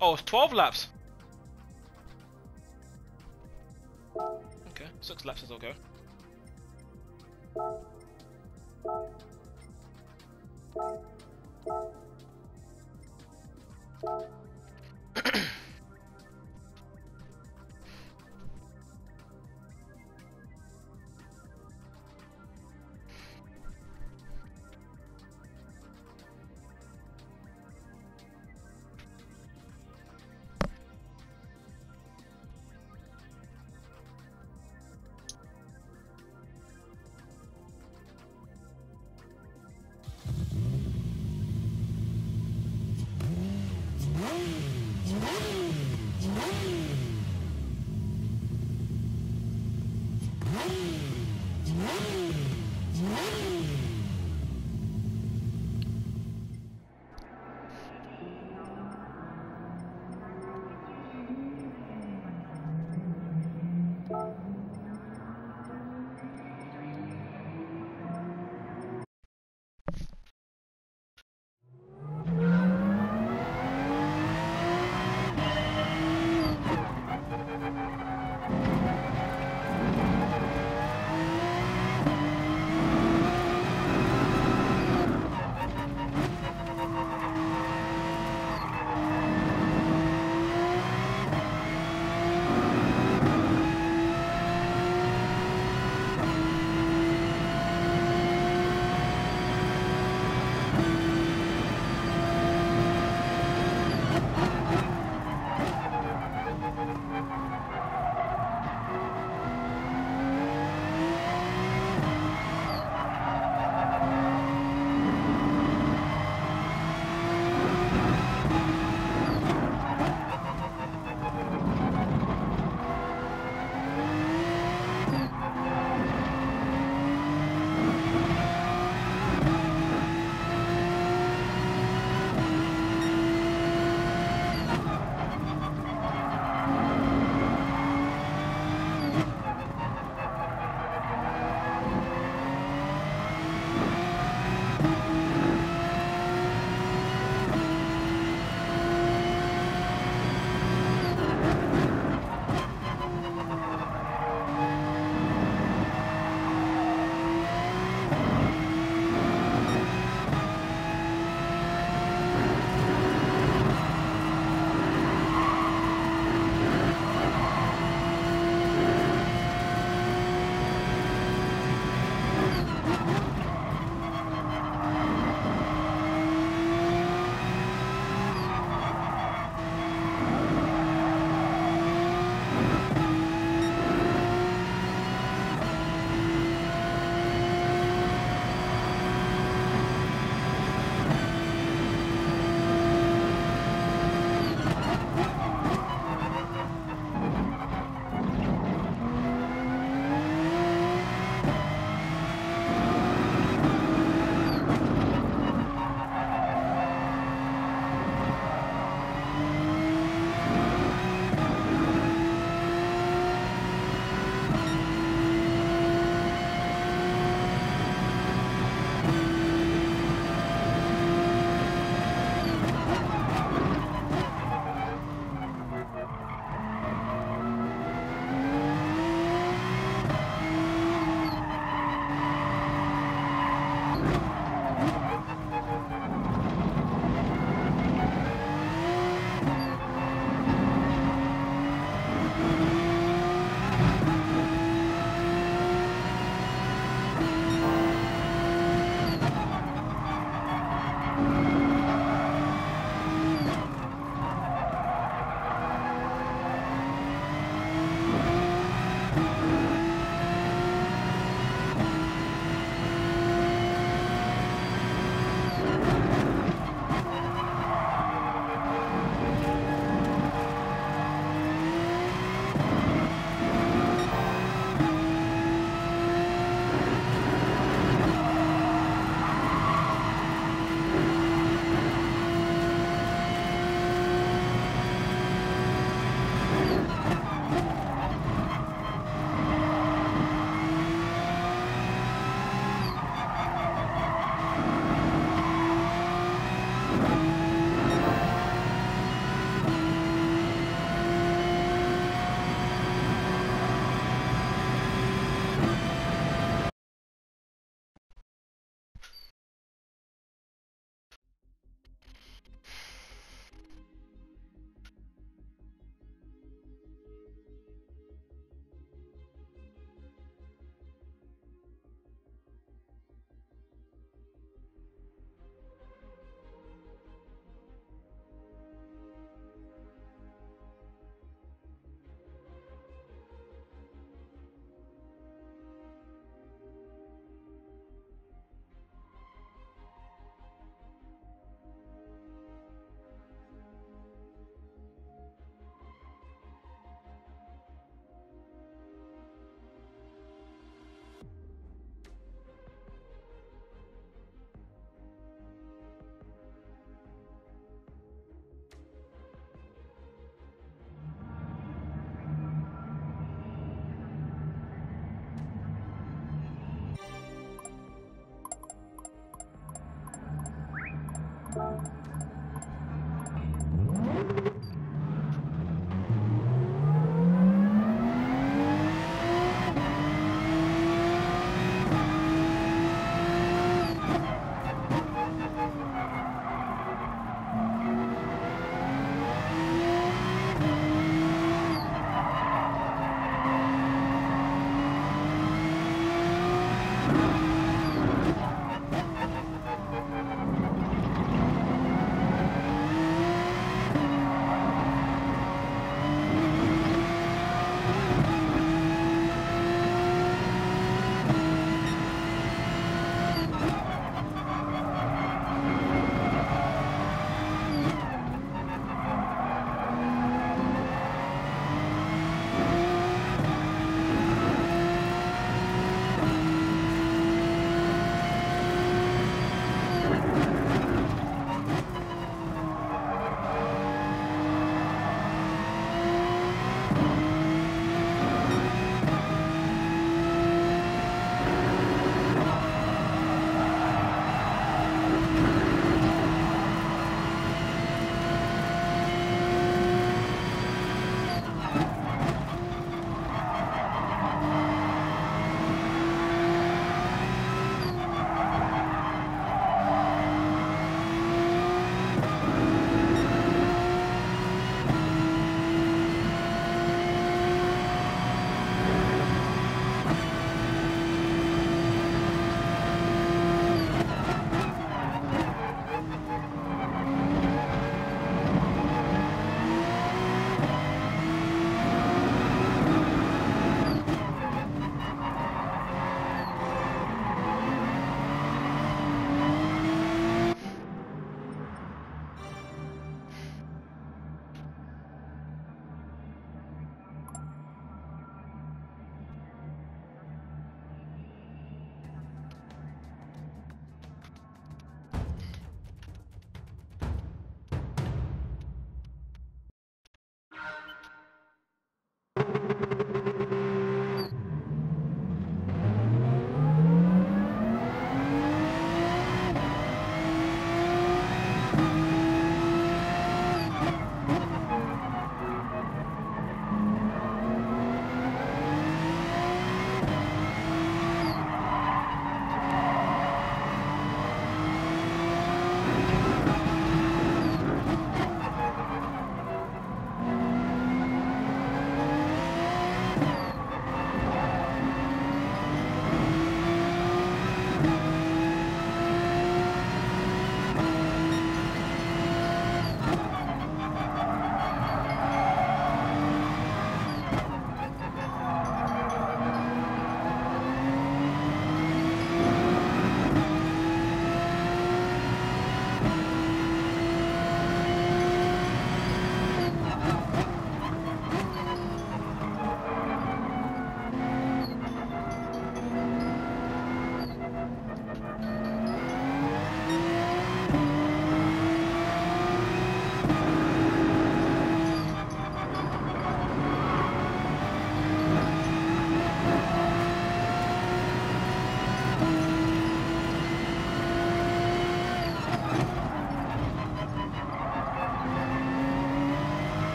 Oh, 12 laps. Okay, six laps is okay.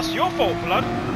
That's your fault, blood.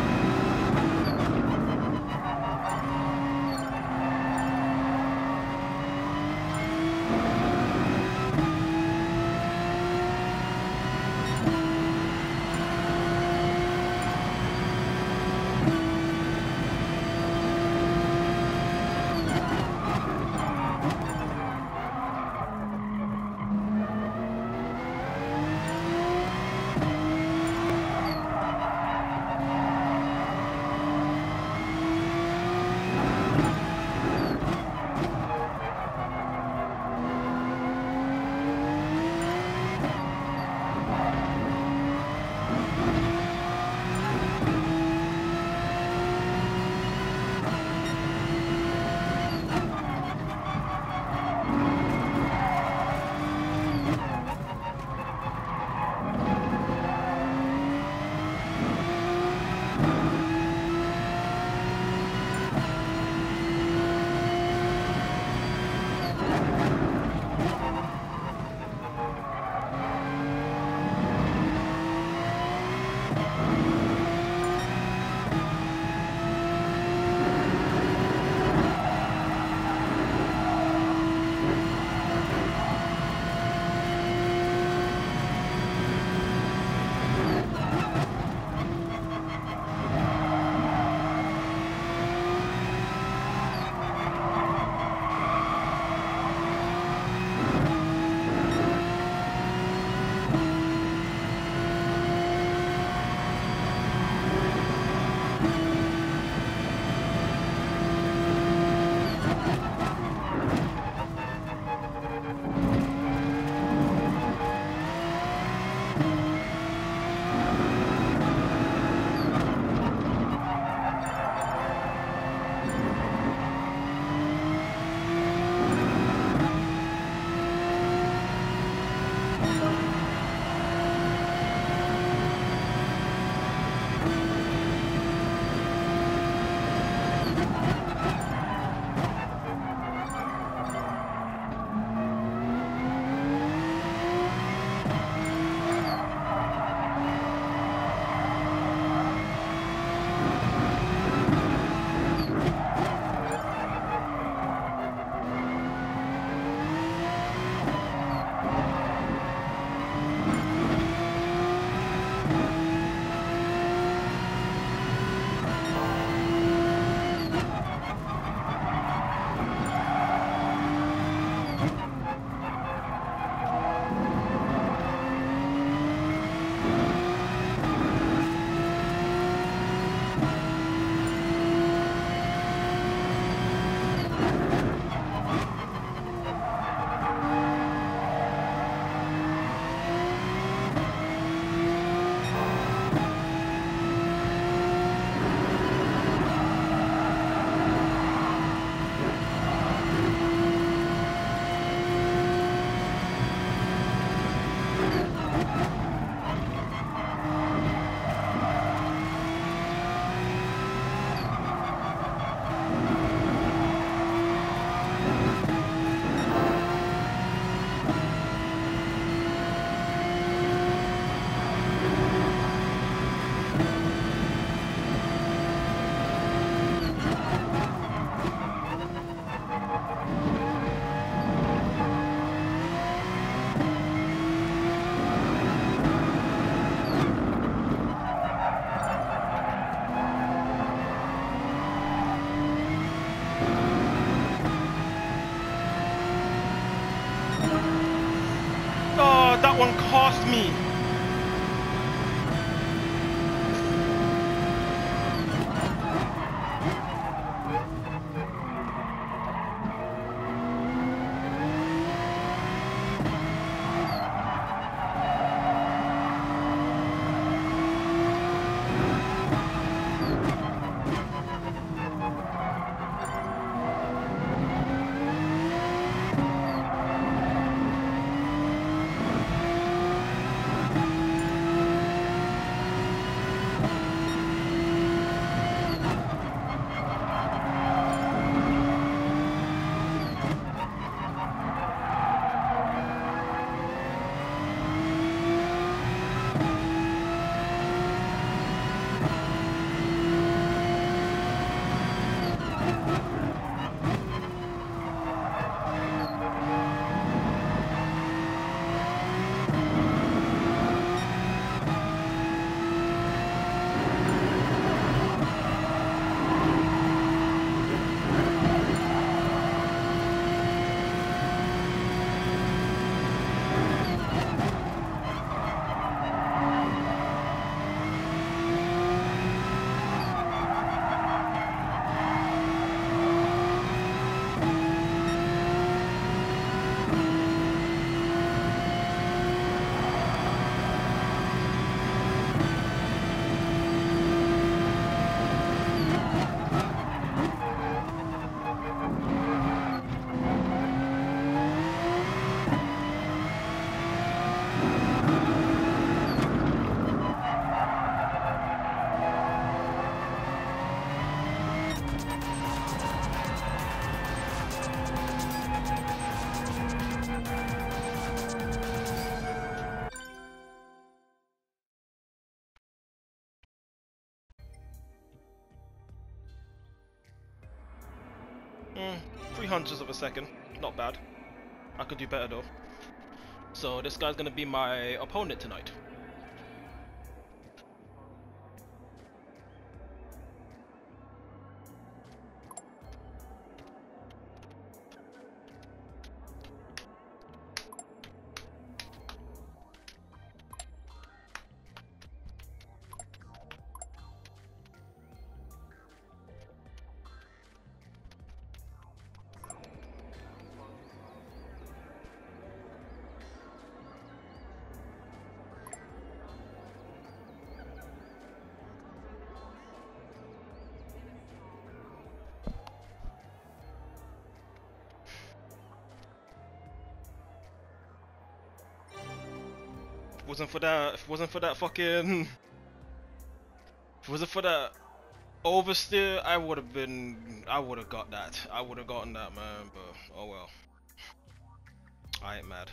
Hundredths of a second. Not bad. I could do better though. So this guy's gonna be my opponent tonight. Wasn't for that, if it wasn't for that fucking, if it wasn't for that oversteer, I would have been, I would have got that. I would have gotten that, man. But oh well. I ain't mad.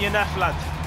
je Nachbarland.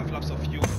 five laps of you.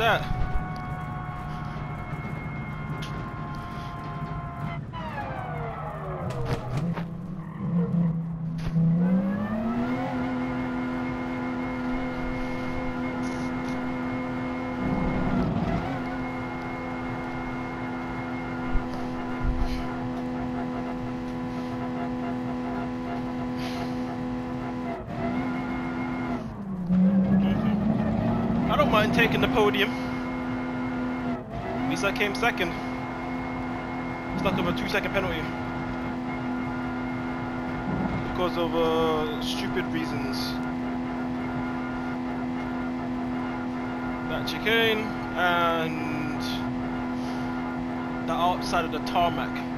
That. I don't mind taking the podium. At least I came second. Stuck with a two second penalty. Because of uh, stupid reasons. That chicane and the outside of the tarmac.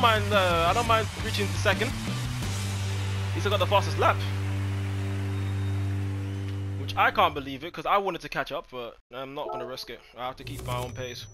Don't mind. Uh, I don't mind reaching the second. He's got the fastest lap, which I can't believe it because I wanted to catch up, but I'm not gonna risk it. I have to keep my own pace.